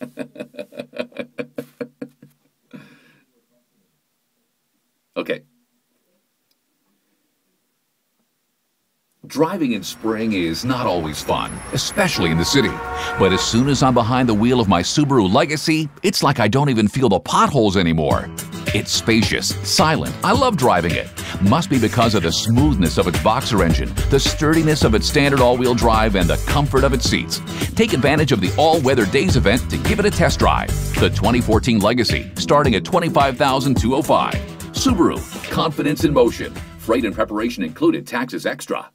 okay. Driving in spring is not always fun, especially in the city. But as soon as I'm behind the wheel of my Subaru Legacy, it's like I don't even feel the potholes anymore. It's spacious, silent. I love driving it. Must be because of the smoothness of its boxer engine, the sturdiness of its standard all-wheel drive, and the comfort of its seats. Take advantage of the all-weather days event to give it a test drive. The 2014 Legacy, starting at 25,205. Subaru, confidence in motion. Freight and preparation included, taxes extra.